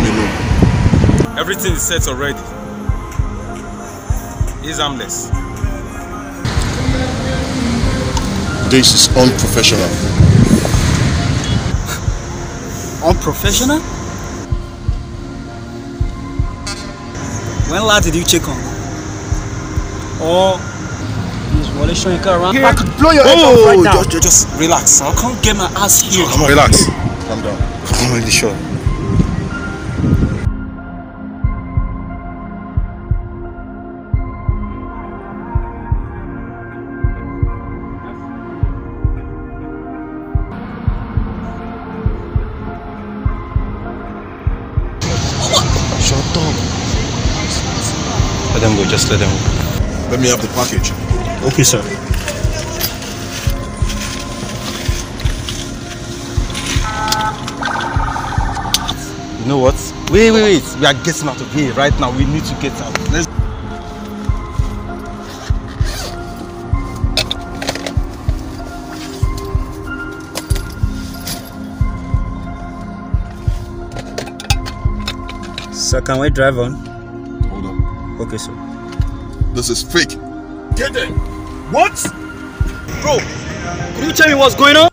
asked to alone. Everything is set already. He's harmless. This is unprofessional. Unprofessional? When last did you check on? Or is Wale showing car around? I could blow your head Oh, off right oh, now. just, just, just relax. I can't get my ass here. Come on, relax. Calm down. I'm really sure. Let them go, just let them go. Let me have the package. Okay, sir. You know what? Wait, wait, wait. We are getting out of here right now. We need to get out. Let's Sir, can we drive on? Hold on. Okay, sir. This is fake. Get in. What? Bro, could you tell me what's going on?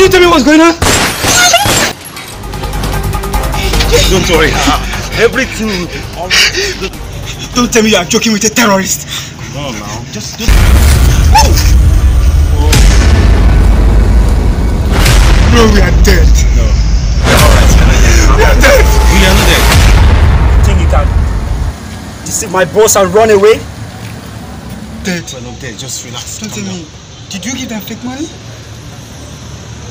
Could you tell me what's going on? Don't worry. Ah, everything. Don't tell me you are joking with a terrorist. No, now. Just do Bro, we are dead. No. Alright, We are dead. We not there. Think you can deceive my boss and run away? Dead. We're not there. Just relax. Don't tell me. Did you give them fake money?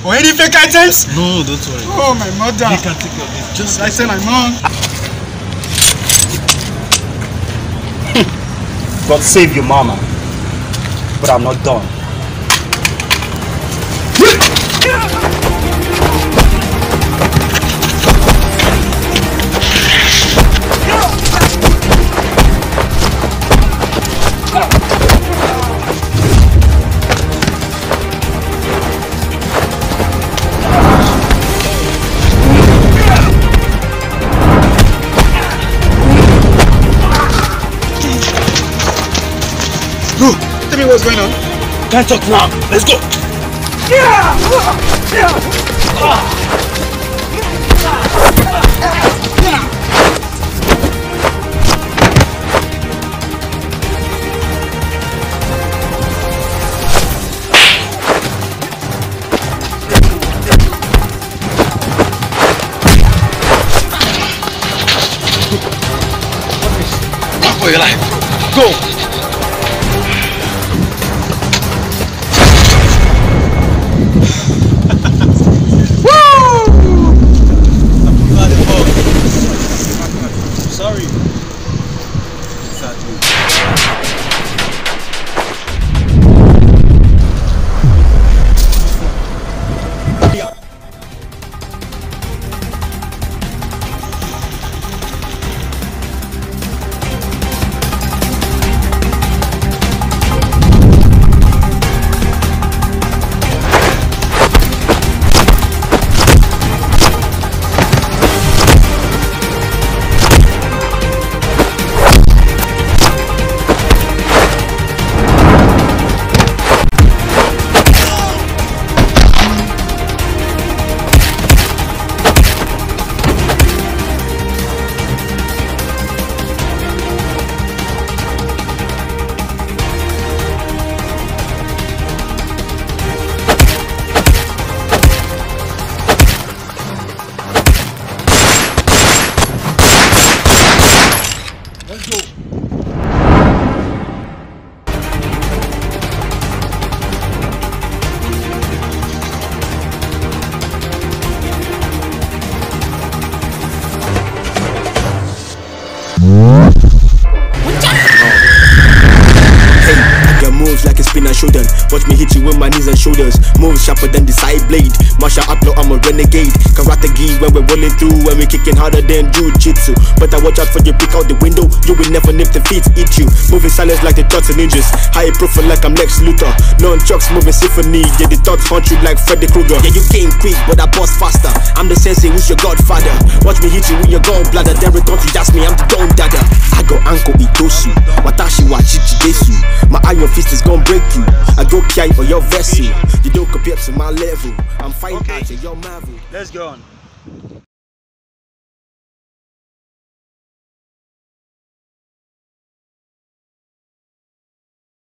Or any fake items? No, don't worry. Oh, my mother. We can take care of this. Just I say my mom. God save your mama. But I'm not done. what's going on? Can't talk now. Let's go. Go! Let's go. Hey, your moves like a spinner shoulder. Watch me hit you with my knees and shoulders. Moves sharper than the side blade. Martial art, no, I'm a renegade. Karate gi when we're rolling through, when we're kicking harder than jujitsu. But I watch out for you, pick out the window. You will never nip the feet, eat you. Moving silence like the thoughts of ninjas. High profile like I'm Lex Luthor. Chucks moving symphony. Yeah, the thoughts haunt you like Freddy Krueger. Yeah, you came quick, but I boss faster. I'm the sensei, who's your godfather? Watch me hit you with your gallbladder. Then return to that's me, I'm the Don Dada. I go Anko Itosu. Watashi wa Chichi Desu. My iron fist is gonna break you. I go Kiai or your vessel. You don't compare to my level. I'm fine Okay. and your marvel. Let's go on.